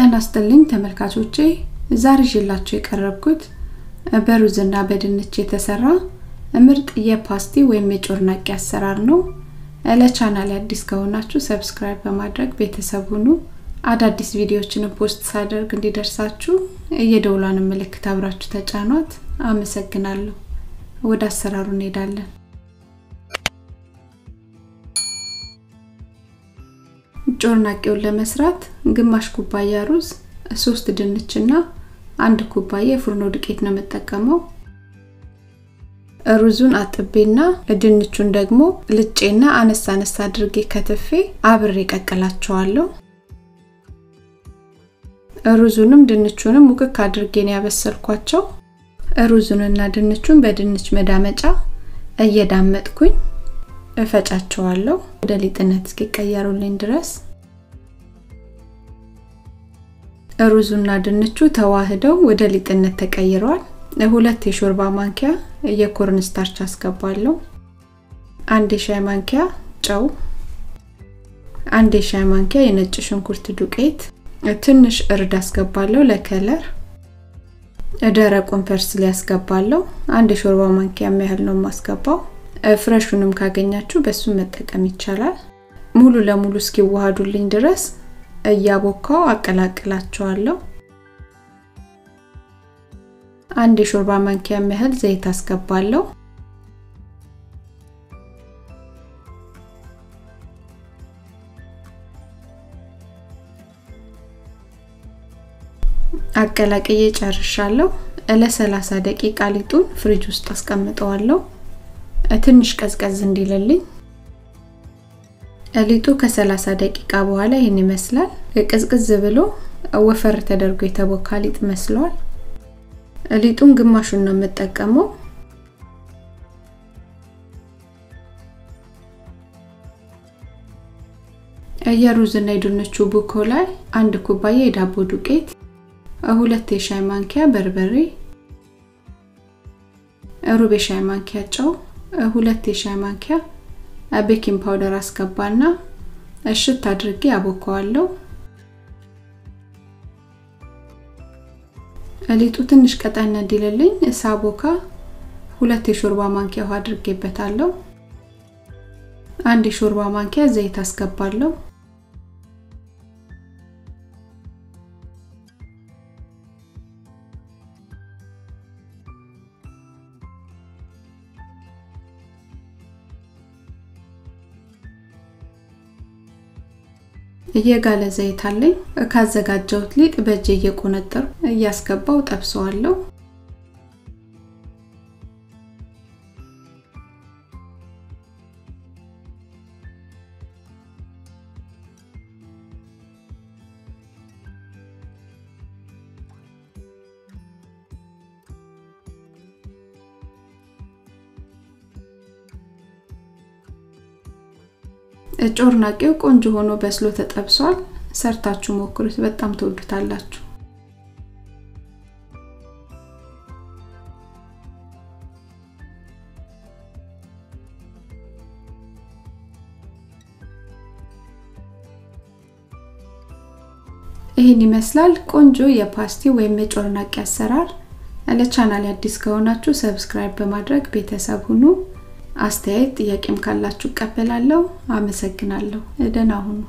ጤና ይስጥልኝ ተመልካቾቼ ዛሬ ይዤላችሁ የቀረብኩት በሩዝና በድንች የተሰራ ምርጥ የፓስቲ ወይም የጮርናቄ አሰራር ነው። ለቻናል አዲስ ከሆናችሁ subscribe በማድረግ ቤተሰብ ሁኑ። አዳዲስ ቪዲዮዎችን post ሳደርግ እንዲደርሳችሁ የደውሏን ምልክት አብራችሁ ተጫኗት። አመሰግናለሁ። ወደ አሰራሩ እንሄዳለን። ጮርናቄውን ለመስራት ግማሽ ኩባያ ሩዝ፣ ሶስት ድንችና አንድ ኩባያ የፉርኖ ዱቄት ነው የምጠቀመው። ሩዙን አጥቤና ድንቹን ደግሞ ልጬና አነሳ አነሳ አድርጌ ከትፌ አብሬ ቀቅላቸዋለሁ። ሩዙንም ድንቹንም ሙክክ አድርጌ ነው ያበሰልኳቸው። ሩዙንና ድንቹን በድንች መዳመጫ እየዳመጥኩኝ እፈጫቸዋለሁ ወደ ሊጥነት እስኪቀየሩልኝ ድረስ። ሩዙና ድንቹ ተዋህደው ወደ ሊጥነት ተቀይረዋል። ሁለት የሾርባ ማንኪያ የ corn starch አስገባለሁ። አንድ የሻይ ማንኪያ ጨው፣ አንድ የሻይ ማንኪያ የነጭ ሽንኩርት ዱቄት፣ ትንሽ እርድ አስገባለሁ ለ color። ደረቁን parsley አስገባለሁ። አንድ የሾርባ ማንኪያ ያህል ነው የማስገባው። ፍረሹንም ካገኛችሁ በሱ መጠቀም ይቻላል። ሙሉ ለሙሉ እስኪዋሃዱልኝ ድረስ እያቦካው አቀላቅላቸዋለሁ። አንድ የሾርባ ማንኪያ ያህል ዘይት አስገባለሁ። አቀላቅዬ ጨርሻለሁ። ለ30 ደቂቃ ሊጡን ፍሪጅ ውስጥ አስቀምጠዋለሁ ትንሽ ቀዝቀዝ እንዲልልኝ። ሊጡ ከ30 ደቂቃ በኋላ ይህን ይመስላል። ቅዝቅዝ ብሎ ወፈር ተደርጎ የተቦካ ሊጥ መስሏል። ሊጡን ግማሹን ነው የምጠቀመው። የሩዝና የድንቹ ቡኮ ላይ አንድ ኩባያ የዳቦ ዱቄት፣ ሁለት የሻይ ማንኪያ በርበሬ፣ ሩብ የሻይ ማንኪያ ጨው፣ ሁለት የሻይ ማንኪያ baking powder አስገባና እሽት አድርጌ አቦከዋለሁ። ሊጡ ትንሽ ቀጠን እንዲልልኝ ሳቦካ ሁለት የሾርባ ማንኪያ ውሃ አድርጌበታለሁ። አንድ የሾርባ ማንኪያ ዘይት አስገባለሁ። እየጋለ ዘይት አለኝ። ካዘጋጀሁት ሊጥ በእጄ እየቆነጠሩ እያስገባው ጠብሰዋለሁ። ጮርናቄው ቆንጆ ሆኖ በስሎ ተጠብሷል። ሰርታችሁ ሞክሩት፣ በጣም ትወዱታላችሁ። ይህን ይመስላል ቆንጆ የፓስቲ ወይም የጮርናቄ አሰራር። ለቻናል አዲስ ከሆናችሁ subscribe በማድረግ ቤተሰብ ሁኑ። አስተያየት ጥያቄም ካላችሁ እቀበላለሁ። አመሰግናለሁ። ደህና ሁኑ።